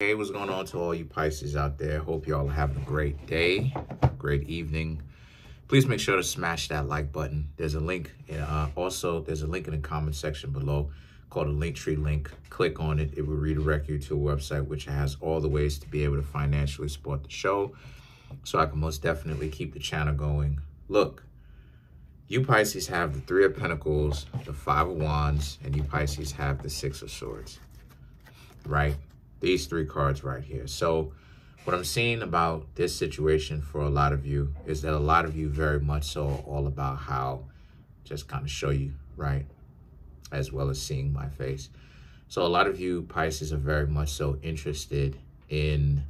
Hey, what's going on to all you Pisces out there? Hope y'all having a great day, great evening. Please make sure to smash that like button. There's a link. Uh, also, there's a link in the comment section below called a Linktree link. Click on it. It will redirect you to a website which has all the ways to be able to financially support the show so I can most definitely keep the channel going. Look, you Pisces have the Three of Pentacles, the Five of Wands, and you Pisces have the Six of Swords, right? These three cards right here. So what I'm seeing about this situation for a lot of you is that a lot of you very much so all about how, just kind of show you, right? As well as seeing my face. So a lot of you Pisces are very much so interested in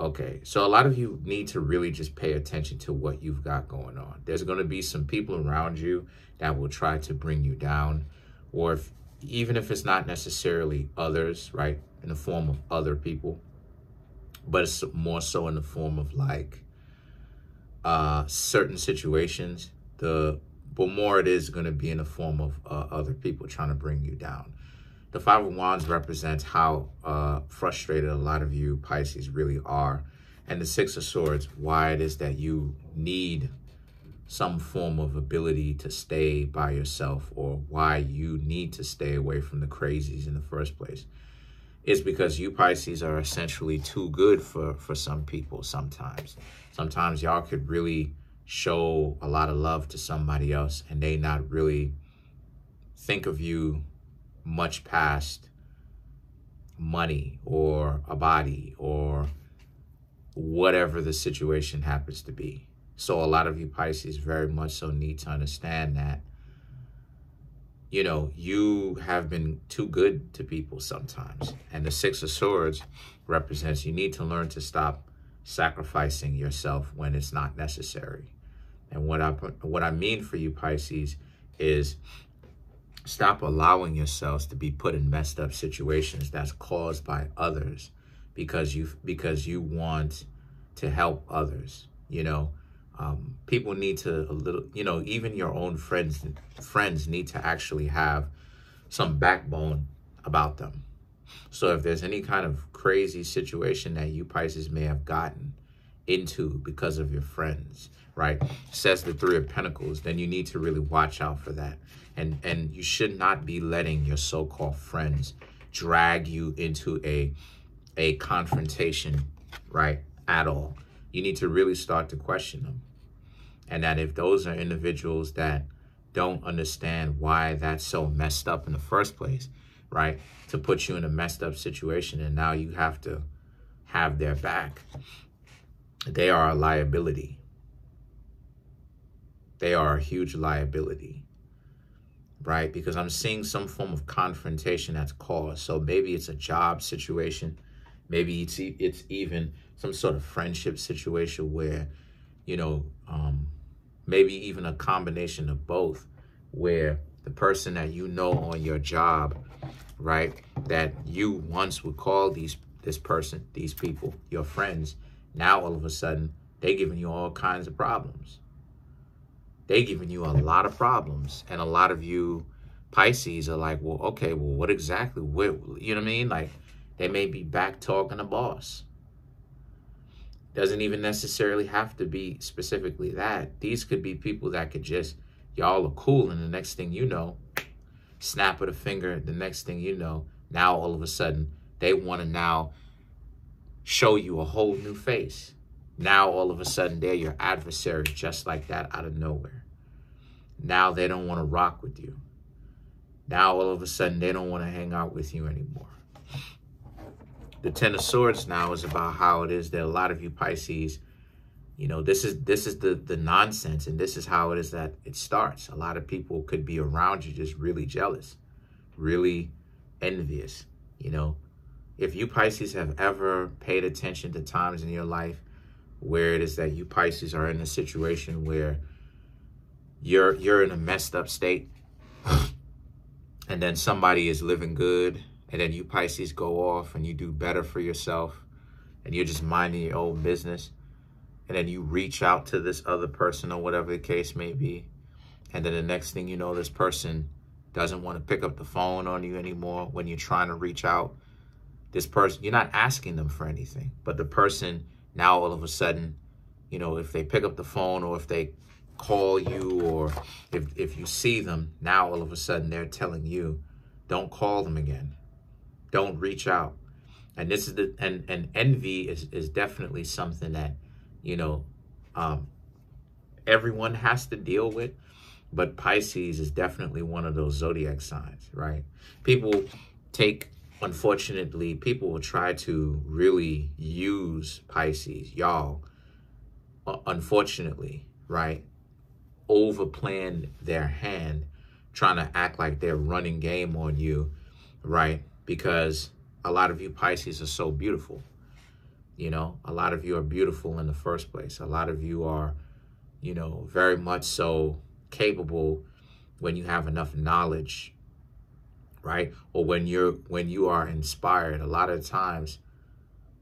Okay, so a lot of you need to really just pay attention to what you've got going on. There's going to be some people around you that will try to bring you down, or if, even if it's not necessarily others, right, in the form of other people, but it's more so in the form of like uh, certain situations. The but more it is going to be in the form of uh, other people trying to bring you down. The Five of Wands represents how uh, frustrated a lot of you Pisces really are. And the Six of Swords, why it is that you need some form of ability to stay by yourself or why you need to stay away from the crazies in the first place. Is because you Pisces are essentially too good for, for some people sometimes. Sometimes y'all could really show a lot of love to somebody else and they not really think of you much past money or a body or whatever the situation happens to be. So a lot of you Pisces very much so need to understand that, you know, you have been too good to people sometimes. And the Six of Swords represents you need to learn to stop sacrificing yourself when it's not necessary. And what I what I mean for you Pisces is Stop allowing yourselves to be put in messed up situations that's caused by others because you because you want to help others. You know, um, people need to a little. You know, even your own friends friends need to actually have some backbone about them. So if there's any kind of crazy situation that you Pisces may have gotten into because of your friends, right? Says the Three of Pentacles, then you need to really watch out for that. And, and you should not be letting your so-called friends drag you into a, a confrontation, right, at all. You need to really start to question them. And that if those are individuals that don't understand why that's so messed up in the first place, right, to put you in a messed up situation and now you have to have their back, they are a liability. They are a huge liability right? Because I'm seeing some form of confrontation that's caused. So maybe it's a job situation. Maybe it's it's even some sort of friendship situation where, you know, um, maybe even a combination of both, where the person that you know on your job, right, that you once would call these this person, these people, your friends, now all of a sudden they're giving you all kinds of problems They're giving you a lot of problems. And a lot of you Pisces are like, well, okay, well, what exactly? You know what I mean? Like, they may be back talking to boss. Doesn't even necessarily have to be specifically that. These could be people that could just, y'all are cool. And the next thing you know, snap of the finger, the next thing you know, now all of a sudden, they want to now show you a whole new face. Now, all of a sudden, they're your adversary just like that out of nowhere. Now they don't want to rock with you. Now, all of a sudden, they don't want to hang out with you anymore. The Ten of Swords now is about how it is that a lot of you Pisces, you know, this is this is the the nonsense, and this is how it is that it starts. A lot of people could be around you just really jealous, really envious. You know, if you Pisces have ever paid attention to times in your life where it is that you Pisces are in a situation where you're you're in a messed up state and then somebody is living good and then you Pisces go off and you do better for yourself and you're just minding your own business and then you reach out to this other person or whatever the case may be and then the next thing you know this person doesn't want to pick up the phone on you anymore when you're trying to reach out. This person, you're not asking them for anything, but the person now all of a sudden, you know, if they pick up the phone or if they call you or if, if you see them, now all of a sudden they're telling you, don't call them again. Don't reach out. And this is the and, and envy is, is definitely something that, you know, um, everyone has to deal with. But Pisces is definitely one of those zodiac signs, right? People take, unfortunately, people will try to really use Pisces, y'all, unfortunately, right? Overplan their hand, trying to act like they're running game on you, right? Because a lot of you Pisces are so beautiful. You know, a lot of you are beautiful in the first place. A lot of you are, you know, very much so capable when you have enough knowledge, right? Or when you're when you are inspired. A lot of times,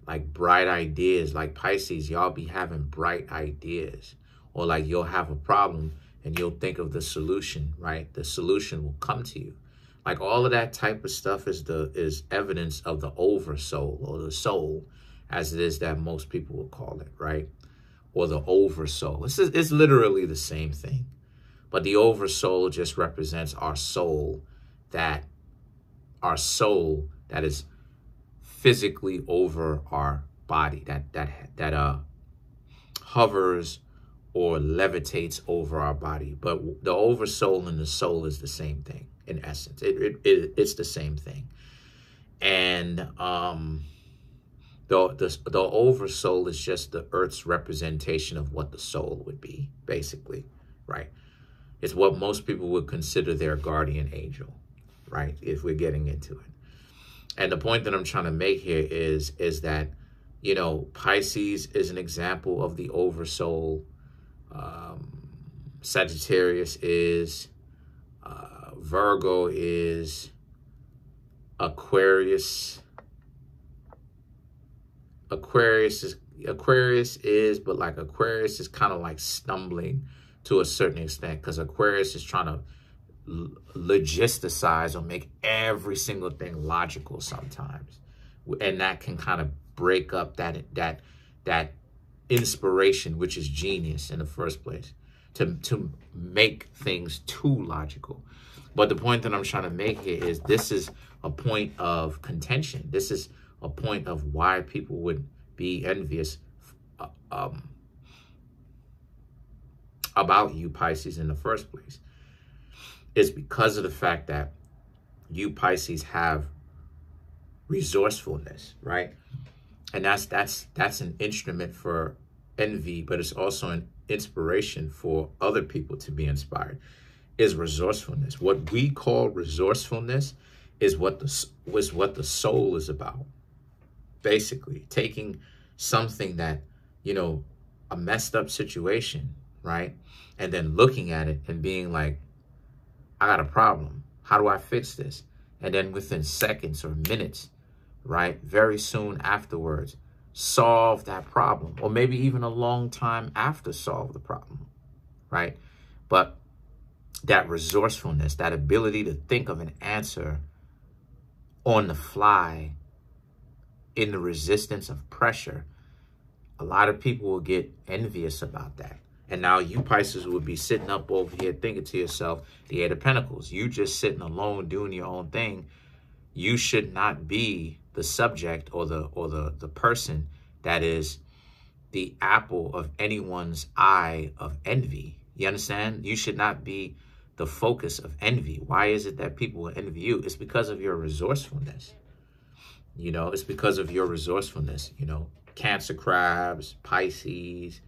like bright ideas, like Pisces, y'all be having bright ideas. Or like you'll have a problem and you'll think of the solution, right? The solution will come to you. Like all of that type of stuff is the is evidence of the oversoul or the soul, as it is that most people will call it, right? Or the oversoul. It's, it's literally the same thing. But the oversoul just represents our soul that our soul that is physically over our body that that that uh hovers or levitates over our body but the oversoul and the soul is the same thing in essence it, it, it it's the same thing and um the, the the oversoul is just the earth's representation of what the soul would be basically right it's what most people would consider their guardian angel, right? If we're getting into it. And the point that I'm trying to make here is, is that, you know, Pisces is an example of the oversoul. Um, Sagittarius is, Virgo is, Aquarius. Aquarius is Aquarius is, but like Aquarius is kind of like stumbling to a certain extent because Aquarius is trying to logisticize or make every single thing logical sometimes. And that can kind of break up that that that inspiration, which is genius in the first place, to, to make things too logical. But the point that I'm trying to make here is this is a point of contention. This is a point of why people would be envious uh, um, about you Pisces in the first place is because of the fact that you Pisces have resourcefulness, right? And that's that's that's an instrument for envy, but it's also an inspiration for other people to be inspired. Is resourcefulness. What we call resourcefulness is what the was what the soul is about. Basically, taking something that, you know, a messed up situation right? And then looking at it and being like, I got a problem. How do I fix this? And then within seconds or minutes, right? Very soon afterwards, solve that problem. Or maybe even a long time after solve the problem, right? But that resourcefulness, that ability to think of an answer on the fly in the resistance of pressure, a lot of people will get envious about that. And now you Pisces would be sitting up over here thinking to yourself, the Eight of Pentacles, you just sitting alone doing your own thing. You should not be the subject or the or the, the person that is the apple of anyone's eye of envy. You understand? You should not be the focus of envy. Why is it that people will envy you? It's because of your resourcefulness. You know, it's because of your resourcefulness. You know, Cancer crabs, Pisces,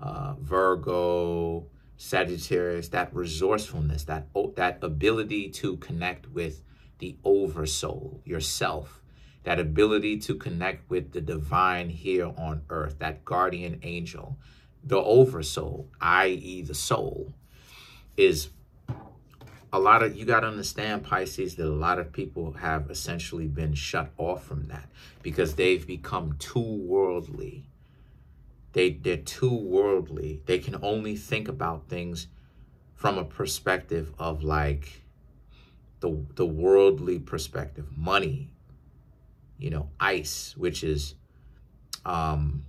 uh, Virgo, Sagittarius, that resourcefulness, that, that ability to connect with the oversoul, yourself, that ability to connect with the divine here on earth, that guardian angel, the oversoul, i.e. the soul, is a lot of, you got to understand, Pisces, that a lot of people have essentially been shut off from that because they've become too worldly they, they're too worldly. They can only think about things from a perspective of like, the, the worldly perspective, money, you know, ice, which is um,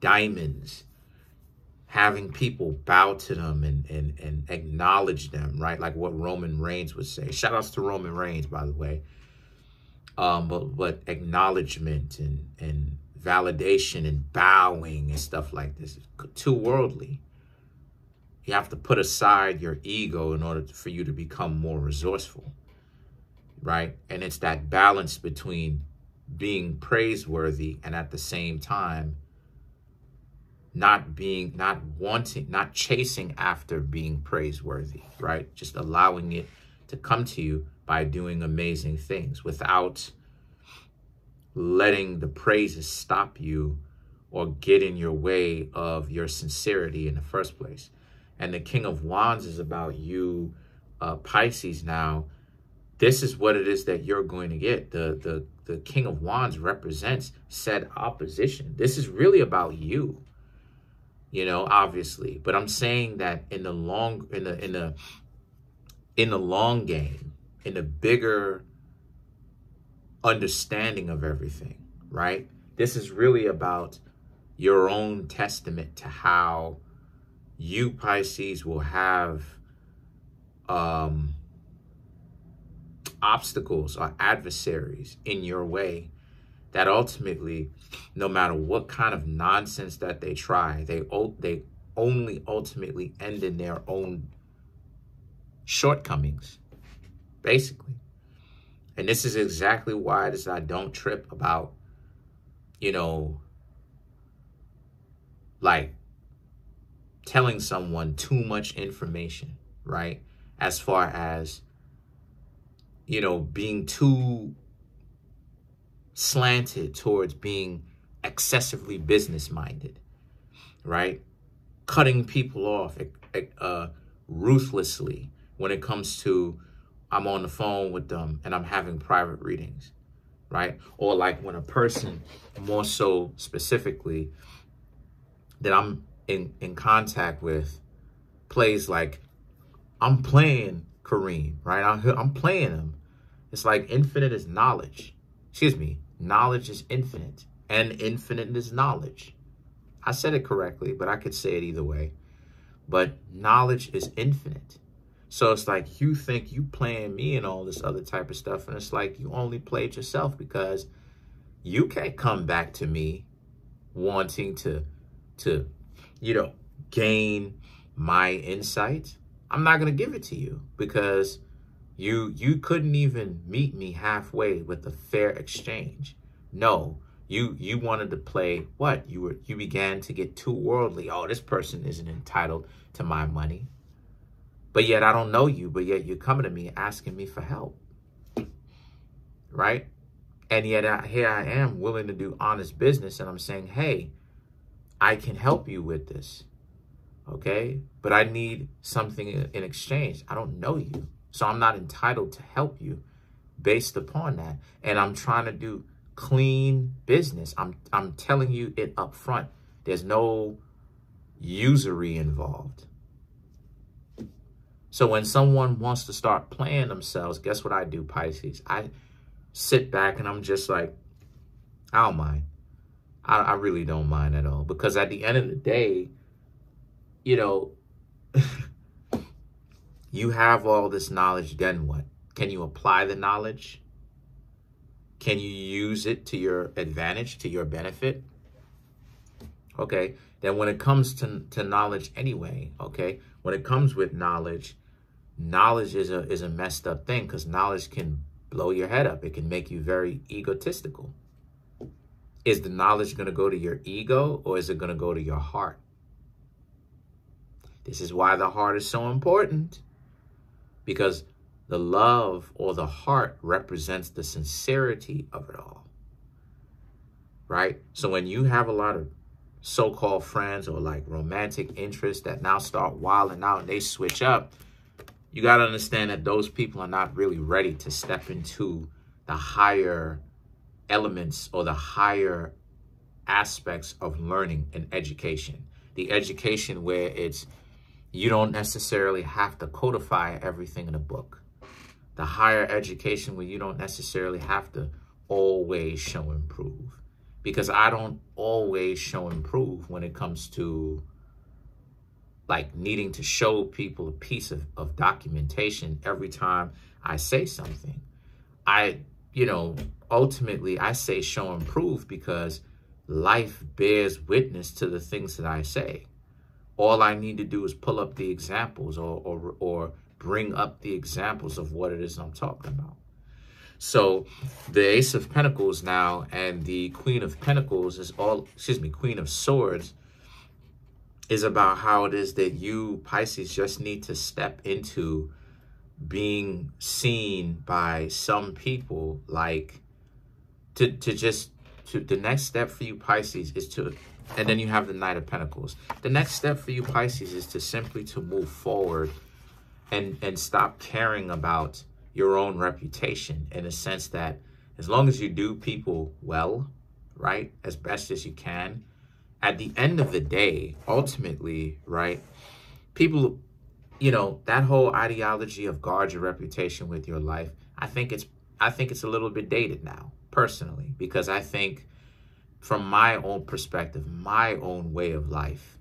diamonds, having people bow to them and, and, and acknowledge them, right? Like what Roman Reigns would say. Shout outs to Roman Reigns, by the way. Um, but, but acknowledgement and, and validation and bowing and stuff like this. Too worldly. You have to put aside your ego in order for you to become more resourceful, right? And it's that balance between being praiseworthy and at the same time not being, not wanting, not chasing after being praiseworthy, right? Just allowing it to come to you by doing amazing things without letting the praises stop you or get in your way of your sincerity in the first place. And the King of Wands is about you, uh, Pisces. Now, this is what it is that you're going to get. The, the, the King of Wands represents said opposition. This is really about you, you know, obviously. But I'm saying that in the long, in the, in the, in the long game, in the bigger understanding of everything, right? This is really about your own testament to how you Pisces will have um, obstacles or adversaries in your way that ultimately, no matter what kind of nonsense that they try, they they only ultimately end in their own shortcomings, basically. And this is exactly why is I don't trip about, you know, like telling someone too much information, right? As far as, you know, being too slanted towards being excessively business minded, right? Cutting people off uh, ruthlessly when it comes to I'm on the phone with them and I'm having private readings, right? Or like when a person, more so specifically, that I'm in, in contact with plays like, I'm playing Kareem, right? I'm, I'm playing him. It's like infinite is knowledge. Excuse me, knowledge is infinite and infinite is knowledge. I said it correctly, but I could say it either way. But knowledge is infinite. So it's like you think you playing me and all this other type of stuff. And it's like you only played yourself because you can't come back to me wanting to, to, you know, gain my insight. I'm not going to give it to you because you, you couldn't even meet me halfway with a fair exchange. No, you, you wanted to play what? You were, you began to get too worldly. Oh, this person isn't entitled to my money. But yet I don't know you, but yet you're coming to me asking me for help. Right? And yet I, here I am willing to do honest business and I'm saying, hey, I can help you with this. Okay? But I need something in exchange. I don't know you. So I'm not entitled to help you based upon that. And I'm trying to do clean business. I'm I'm telling you it up front. There's no usury involved. So when someone wants to start playing themselves, guess what I do, Pisces? I sit back and I'm just like, I don't mind. I, I really don't mind at all. Because at the end of the day, you know, you have all this knowledge, then what? Can you apply the knowledge? Can you use it to your advantage, to your benefit? Okay, then when it comes to, to knowledge anyway, okay, when it comes with knowledge, knowledge is a is a messed up thing because knowledge can blow your head up. It can make you very egotistical. Is the knowledge going to go to your ego or is it going to go to your heart? This is why the heart is so important because the love or the heart represents the sincerity of it all. Right? So when you have a lot of so-called friends or like romantic interests that now start wilding out and they switch up, you got to understand that those people are not really ready to step into the higher elements or the higher aspects of learning and education. The education where it's you don't necessarily have to codify everything in a book. the higher education where you don't necessarily have to always show improve because I don't always show improve when it comes to like needing to show people a piece of, of documentation every time I say something. I, you know, ultimately I say show improve because life bears witness to the things that I say. All I need to do is pull up the examples or, or, or bring up the examples of what it is I'm talking about. So the Ace of Pentacles now and the Queen of Pentacles is all, excuse me, Queen of Swords is about how it is that you, Pisces, just need to step into being seen by some people like to, to just, to the next step for you, Pisces, is to, and then you have the Knight of Pentacles. The next step for you, Pisces, is to simply to move forward and, and stop caring about your own reputation in a sense that as long as you do people well, right, as best as you can, at the end of the day, ultimately, right, people, you know, that whole ideology of guard your reputation with your life, I think it's I think it's a little bit dated now, personally, because I think from my own perspective, my own way of life,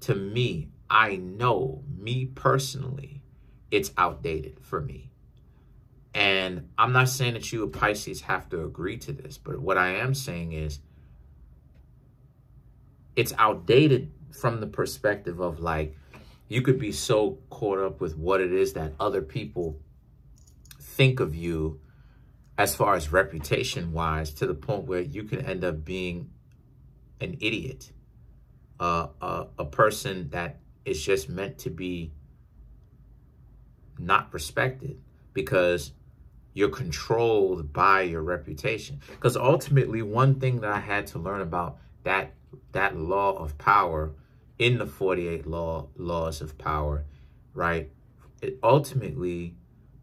to me, I know me personally, it's outdated for me. And I'm not saying that you, a Pisces, have to agree to this, but what I am saying is it's outdated from the perspective of like, you could be so caught up with what it is that other people think of you as far as reputation wise to the point where you can end up being an idiot, uh, uh, a person that is just meant to be not respected because you're controlled by your reputation. Because ultimately, one thing that I had to learn about that that law of power in the 48 law laws of power, right? It ultimately,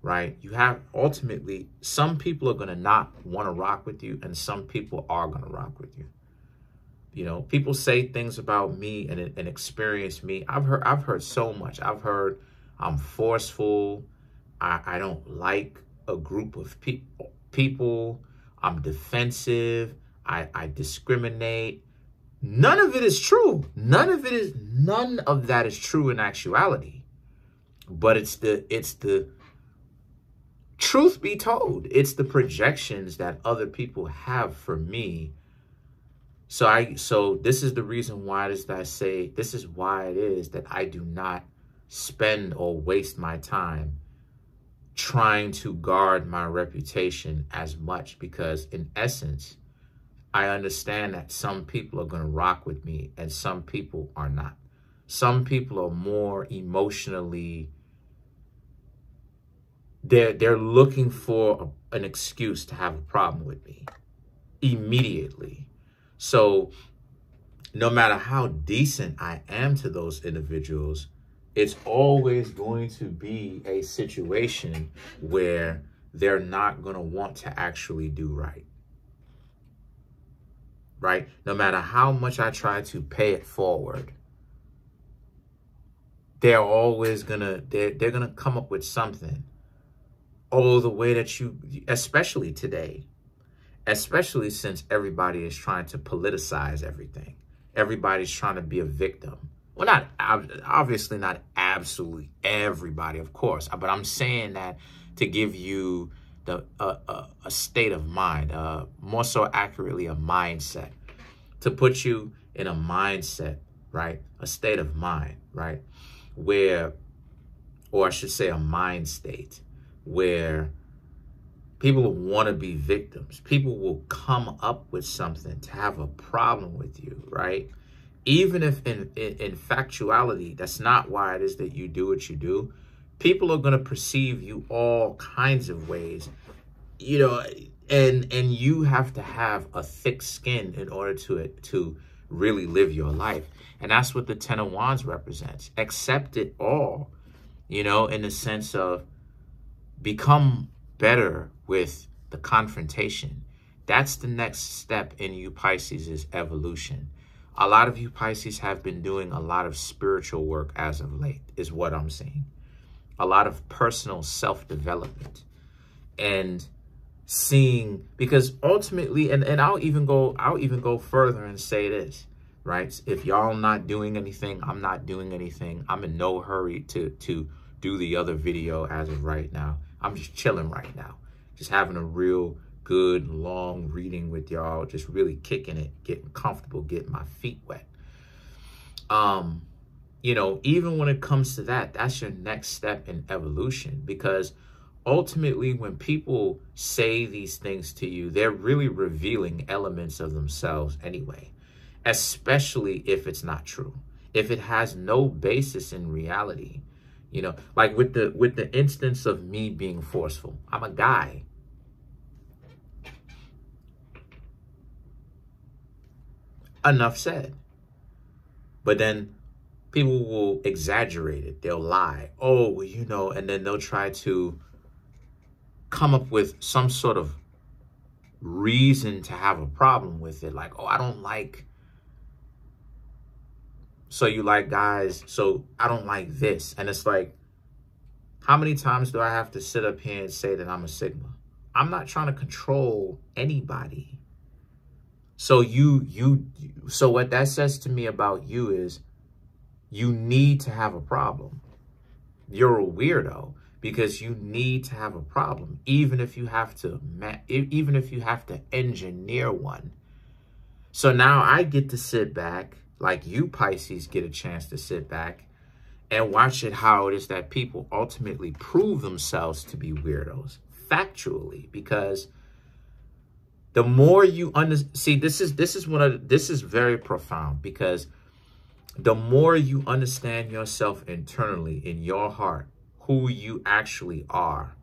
right? You have ultimately some people are gonna not want to rock with you, and some people are gonna rock with you. You know, people say things about me and, and experience me. I've heard I've heard so much. I've heard I'm forceful. I, I don't like a group of pe- people. I'm defensive. I, I discriminate. None of it is true. None of it is none of that is true in actuality. But it's the it's the truth be told, it's the projections that other people have for me. So I so this is the reason why that I say this is why it is that I do not spend or waste my time trying to guard my reputation as much because in essence, I understand that some people are going to rock with me and some people are not. Some people are more emotionally they're they're looking for an excuse to have a problem with me immediately. So no matter how decent I am to those individuals, it's always going to be a situation where they're not going to want to actually do right. Right? No matter how much I try to pay it forward, they're always going to, they're, they're going to come up with something. Oh, the way that you, especially today, especially since everybody is trying to politicize everything. Everybody's trying to be a victim well, not obviously not absolutely everybody, of course, but I'm saying that to give you the uh, a state of mind, uh, more so accurately a mindset, to put you in a mindset, right? A state of mind, right? Where, or I should say a mind state, where people want to be victims. People will come up with something to have a problem with you, right? even if in, in, in factuality, that's not why it is that you do what you do, people are going to perceive you all kinds of ways, you know, and and you have to have a thick skin in order to it to really live your life. And that's what the Ten of Wands represents. Accept it all, you know, in the sense of become better with the confrontation. That's the next step in you Pisces is evolution. A lot of you Pisces have been doing a lot of spiritual work as of late, is what I'm saying. A lot of personal self-development. and seeing because ultimately and, and I'll even go I'll even go further and say this right if y'all not doing anything I'm not doing anything I'm in no hurry to to do the other video as of right now I'm just chilling right now just having a real good long reading with y'all just really kicking it getting comfortable getting my feet wet um you know even when it comes to that that's your next step in evolution because ultimately, when people say these things to you, they're really revealing elements of themselves anyway, especially if it's not true. If it has no basis in reality, you know, like with the with the instance of me being forceful. I'm a guy. Enough said. But then people will exaggerate it. They'll lie. Oh, you know, and then they'll try to come up with some sort of reason to have a problem with it. Like, oh, I don't like. So you like guys. So I don't like this. And it's like, how many times do I have to sit up here and say that I'm a Sigma? I'm not trying to control anybody. So you, you, so what that says to me about you is you need to have a problem. You're a weirdo because you need to have a problem even if you have to even if you have to engineer one so now i get to sit back like you pisces get a chance to sit back and watch it how it is that people ultimately prove themselves to be weirdos factually. Because the more you under see this is this is one of this is very profound. Because the more you understand yourself internally in your heart who you actually are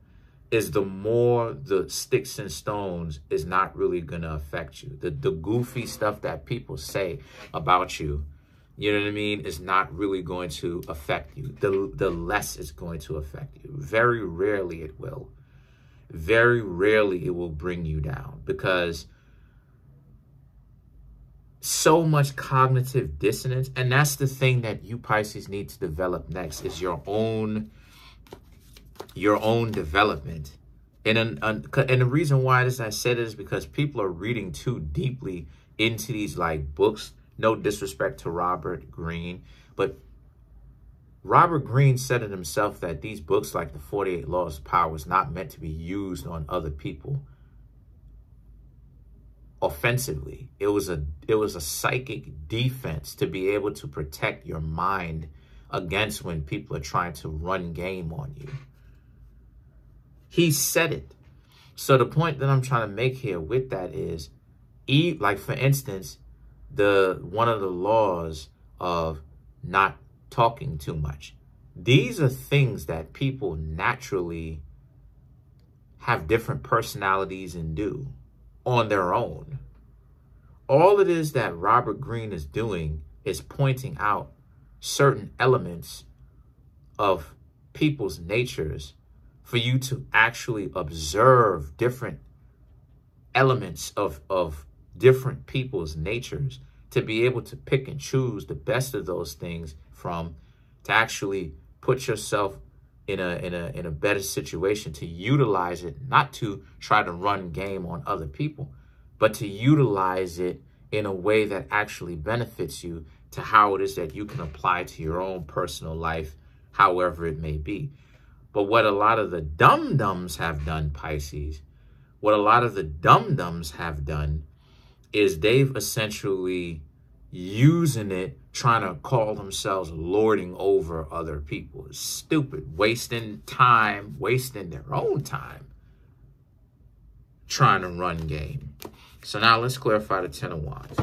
is the more the sticks and stones is not really going to affect you. The, the goofy stuff that people say about you, you know what I mean, is not really going to affect you. The, the less it's going to affect you. Very rarely it will. Very rarely it will bring you down because so much cognitive dissonance. And that's the thing that you Pisces need to develop next is your own your own development. And, and the reason why this I said is because people are reading too deeply into these like books. No disrespect to Robert Greene, but Robert Greene said it himself that these books like the 48 Laws of Power was not meant to be used on other people offensively. It was a it was a psychic defense to be able to protect your mind against when people are trying to run game on you. He said it. So the point that I'm trying to make here with that is, like for instance, the one of the laws of not talking too much. These are things that people naturally have different personalities and do on their own. All it is that Robert Greene is doing is pointing out certain elements of people's natures for you to actually observe different elements of, of different people's natures, to be able to pick and choose the best of those things from, to actually put yourself in a in a in a better situation to utilize it, not to try to run game on other people, but to utilize it in a way that actually benefits you to how it is that you can apply to your own personal life, however it may be. But what a lot of the dum dums have done, Pisces, what a lot of the dum dums have done is they've essentially using it, trying to call themselves lording over other people. It's stupid, wasting time, wasting their own time trying to run game. So now let's clarify the Ten of Wands.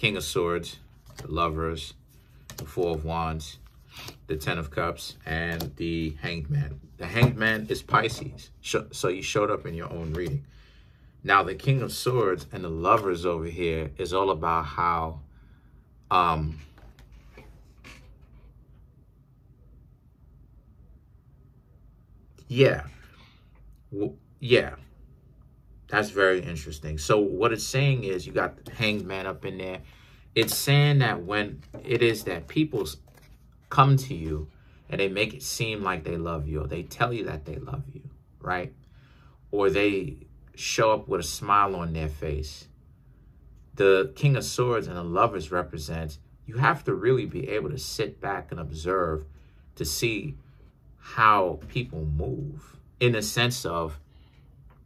King of Swords, the Lovers, the Four of Wands, the Ten of Cups, and the Hanged Man. The Hanged Man is Pisces, so you showed up in your own reading. Now, the King of Swords and the Lovers over here is all about how um, yeah, yeah, that's very interesting. So what it's saying is you got the hanged man up in there, It's saying that when it is that people come to you and they make it seem like they love you or they tell you that they love you, right? Or they show up with a smile on their face. The King of Swords and the Lovers represents you have to really be able to sit back and observe to see how people move in the sense of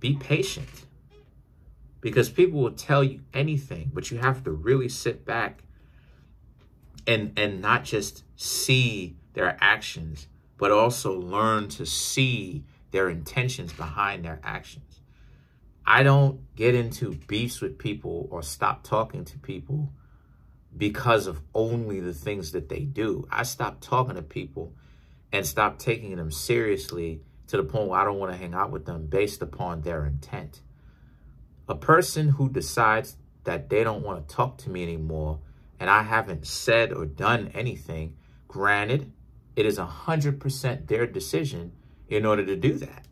be patient because people will tell you anything but you have to really sit back and and not just see their actions but also learn to see their intentions behind their actions i don't get into beefs with people or stop talking to people because of only the things that they do. I stop talking to people and stop taking them seriously to the point where I don't want to hang out with them based upon their intent. A person who decides that they don't want to talk to me anymore and I haven't said or done anything, granted, it is 100% their decision in order to do that.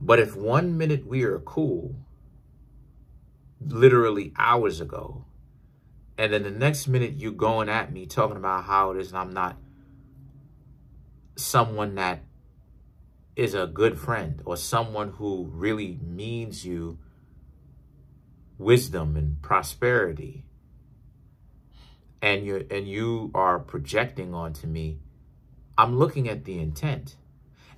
But if one minute we are cool literally hours ago. And then the next minute you're going at me talking about how it is and I'm not someone that is a good friend or someone who really means you wisdom and prosperity and you and you are projecting onto me i'm looking at the intent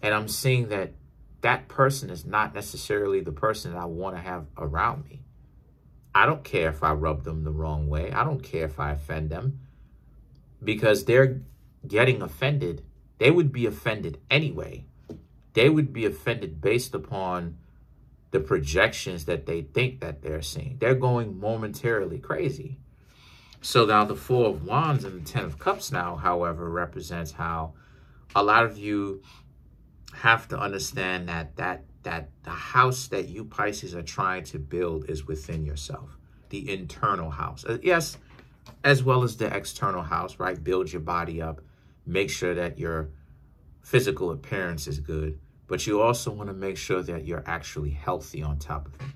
and i'm seeing that that person is not necessarily the person that i want to have around me I don't care if I rub them the wrong way. I don't care if I offend them because they're getting offended. They would be offended anyway. They would be offended based upon the projections that they think that they're seeing. They're going momentarily crazy. So now the Four of Wands and the Ten of Cups now, however, represents how a lot of you have to understand that that that the house that you Pisces are trying to build is within yourself, the internal house. Uh, yes, as well as the external house, right? Build your body up, make sure that your physical appearance is good, but you also want to make sure that you're actually healthy on top of it.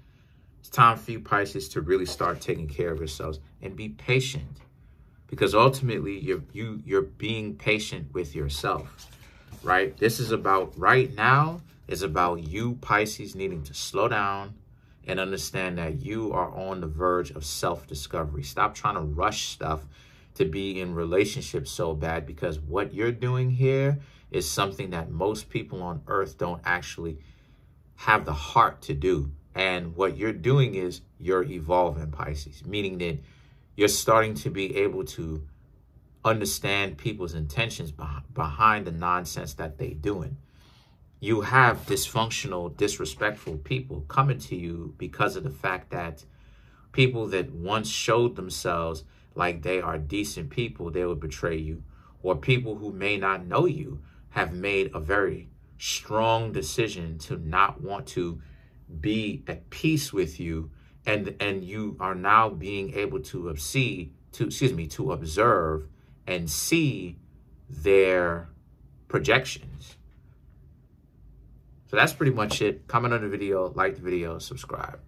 It's time for you Pisces to really start taking care of yourselves and be patient because ultimately you're you you're being patient with yourself right this is about right now is about you, Pisces, needing to slow down and understand that you are on the verge of self-discovery. Stop trying to rush stuff to be in relationships so bad because what you're doing here is something that most people on earth don't actually have the heart to do. And what you're doing is you're evolving, Pisces, meaning that you're starting to be able to understand people's intentions behind the nonsense that they're doing you have dysfunctional, disrespectful people coming to you because of the fact that people that once showed themselves like they are decent people, they will betray you. Or people who may not know you have made a very strong decision to not want to be at peace with you. And, and you are now being able to see, to, excuse me, to observe and see their projections so that's pretty much it. Comment on the video, like the video, subscribe.